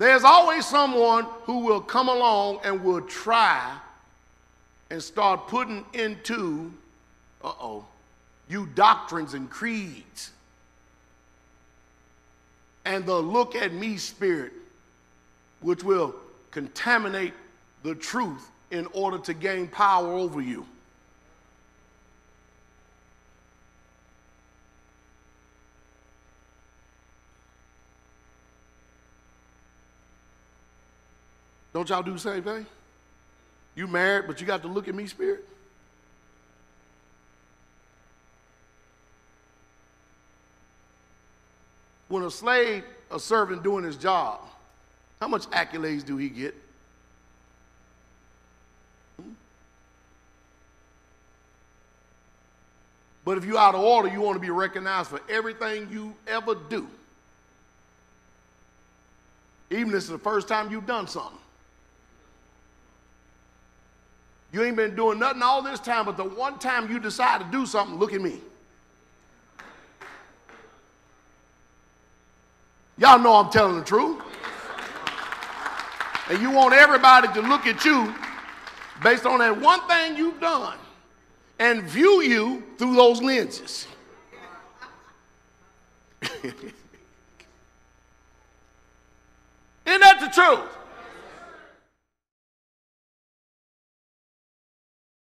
There's always someone who will come along and will try and start putting into, uh oh, you doctrines and creeds. And the look at me spirit, which will contaminate the truth in order to gain power over you. Don't y'all do the same thing? You married, but you got to look at me, spirit? When a slave, a servant doing his job, how much accolades do he get? Hmm? But if you're out of order, you want to be recognized for everything you ever do. Even if it's the first time you've done something. You ain't been doing nothing all this time, but the one time you decide to do something, look at me. Y'all know I'm telling the truth. And you want everybody to look at you based on that one thing you've done and view you through those lenses. Isn't that the truth?